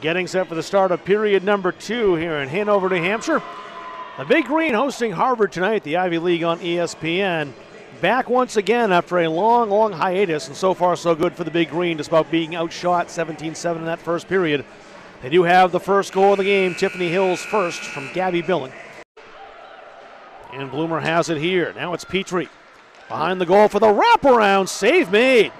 Getting set for the start of period number two here in Hanover, New Hampshire. The Big Green hosting Harvard tonight, the Ivy League on ESPN. Back once again after a long, long hiatus, and so far so good for the Big Green, despite being outshot 17 7 in that first period. They do have the first goal of the game, Tiffany Hills first from Gabby Billing. And Bloomer has it here. Now it's Petrie. Behind the goal for the wraparound. Save made.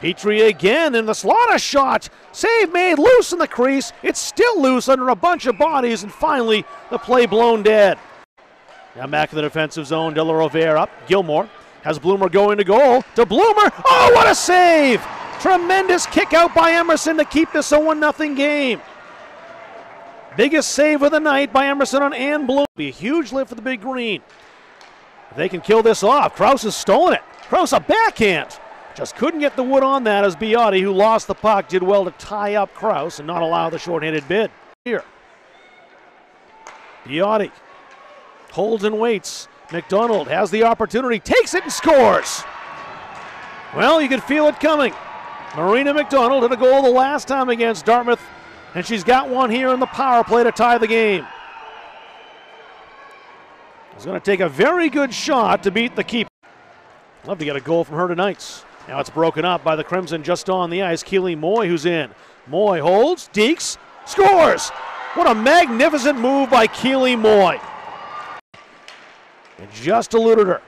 Petrie again in the slaughter shot. Save made loose in the crease. It's still loose under a bunch of bodies, and finally the play blown dead. Now back in the defensive zone. Della Rovere up. Gilmore has Bloomer going to goal. To Bloomer. Oh, what a save! Tremendous kick out by Emerson to keep this a 1 0 game. Biggest save of the night by Emerson on Ann Bloom. Be a huge lift for the Big Green. They can kill this off. Kraus has stolen it. Kraus a backhand. Just couldn't get the wood on that as Biotti, who lost the puck, did well to tie up Kraus and not allow the shorthanded bid. Here. Biotti holds and waits. McDonald has the opportunity, takes it and scores. Well, you could feel it coming. Marina McDonald had a goal the last time against Dartmouth, and she's got one here in the power play to tie the game. It's going to take a very good shot to beat the keeper. Love to get a goal from her tonight. Now it's broken up by the Crimson just on the ice. Keely Moy who's in. Moy holds, Dekes, scores! What a magnificent move by Keely Moy. It just eluded her.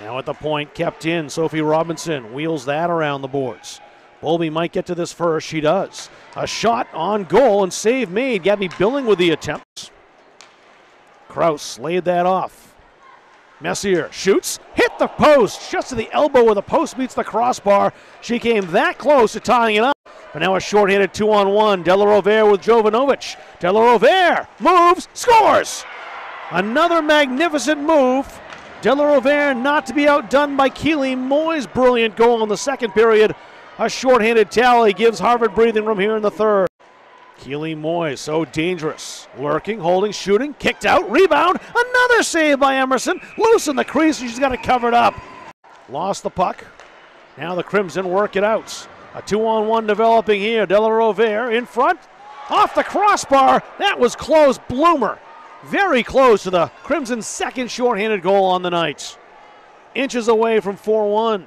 Now at the point, kept in. Sophie Robinson wheels that around the boards. Bowlby might get to this first. She does. A shot on goal and save made. Gabby Billing with the attempt. Kraus laid that off. Messier shoots, hit the post, just to the elbow where the post meets the crossbar. She came that close to tying it up. But now a short-handed two-on-one. De Rovere with Jovanovic. De Rovere moves, scores! Another magnificent move. De Rovere not to be outdone by Keely Moy's brilliant goal in the second period. A short-handed tally gives Harvard breathing room here in the third. Keely Moy, so dangerous. Lurking, holding, shooting, kicked out, rebound. Another save by Emerson. Loose in the crease, and she's got it covered up. Lost the puck. Now the Crimson work it out. A two on one developing here. Della Rovere in front. Off the crossbar. That was close. Bloomer. Very close to the Crimson's second shorthanded goal on the night. Inches away from 4 1.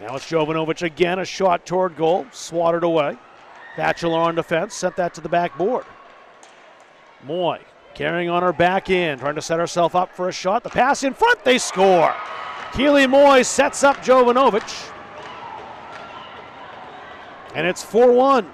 Now it's Jovanovic again. A shot toward goal. Swatted away. Batchelor on defense, sent that to the backboard. Moy carrying on her back end, trying to set herself up for a shot. The pass in front, they score. Keely Moy sets up Jovanovic. And it's 4 1.